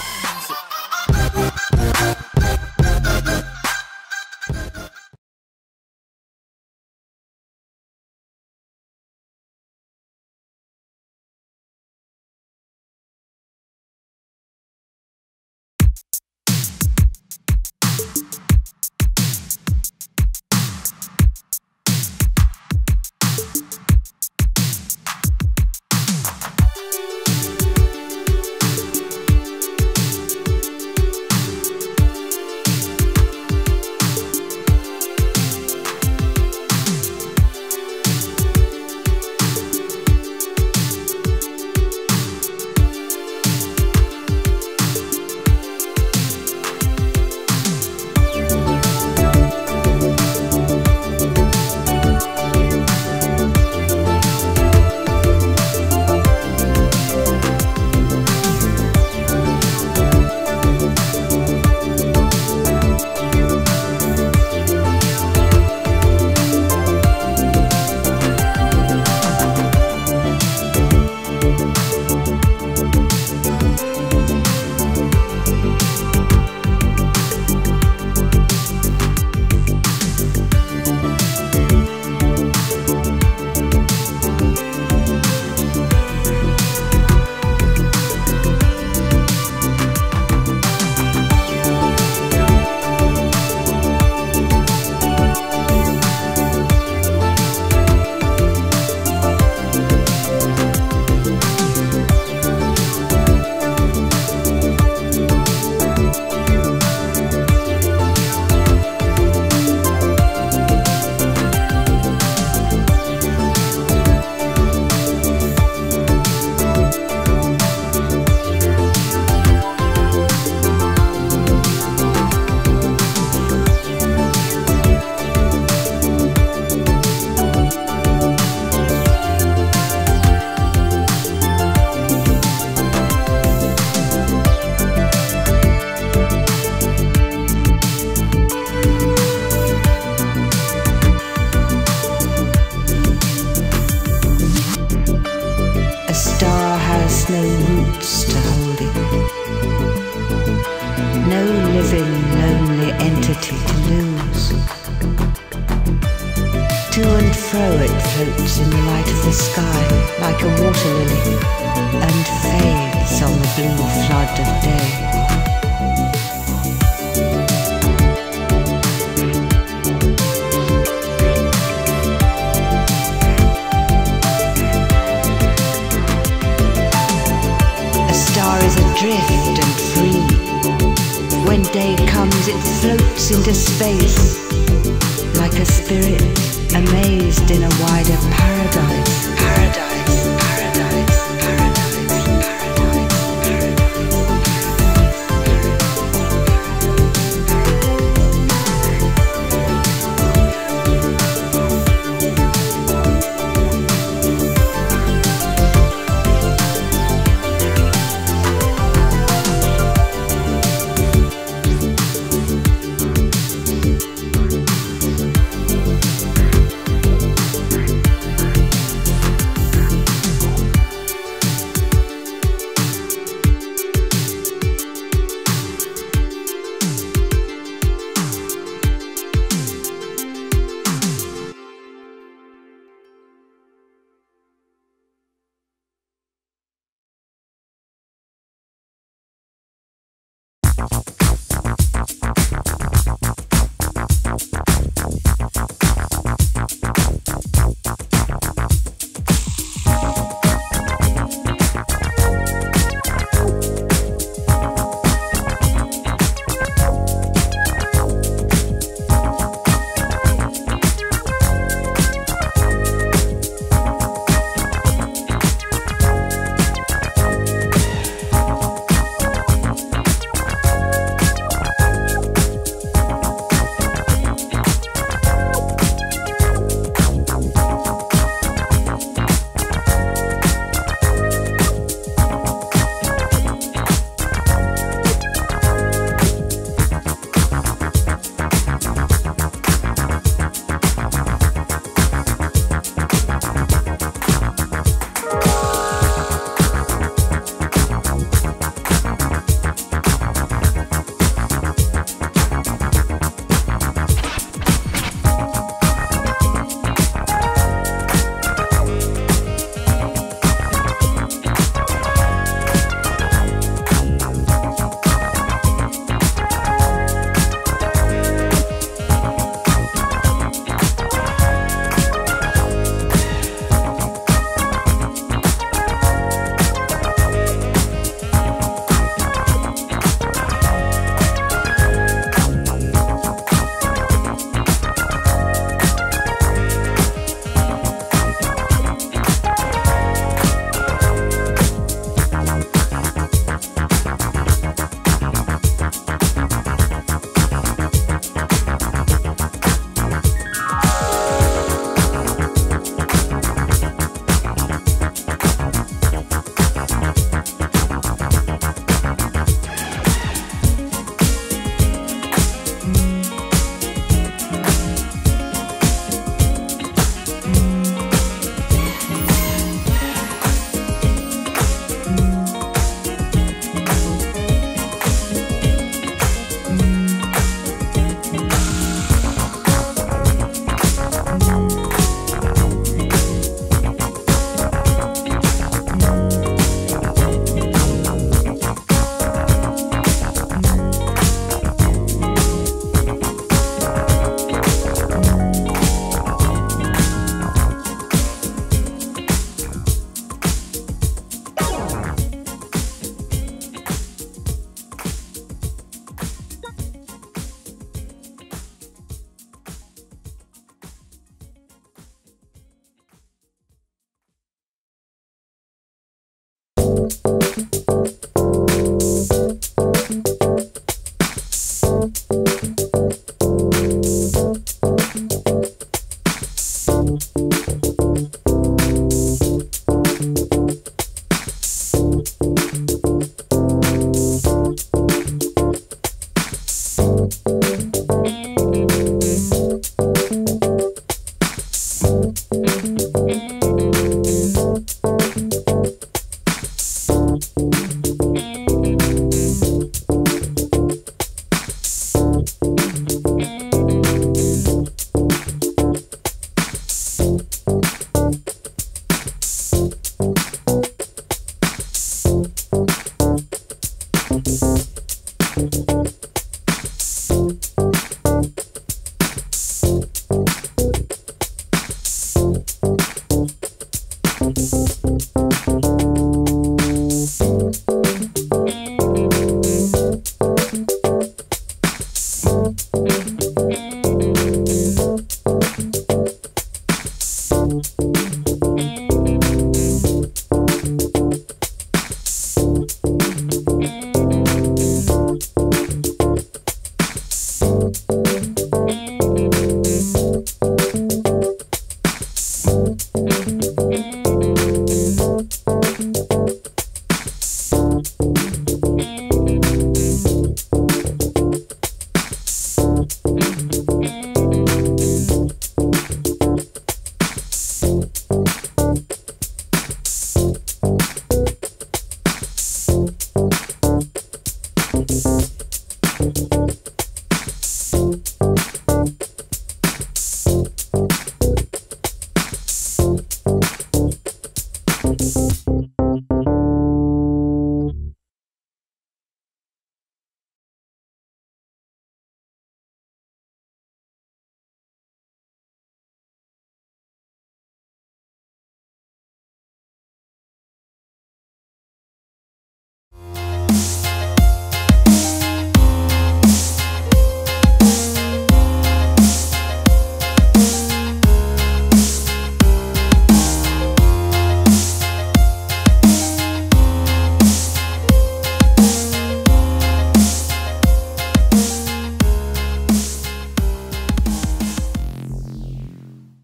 music. city to lose. To and fro it floats in the light of the sky like a water lily. floats into space like a spirit amazed in a wider paradise.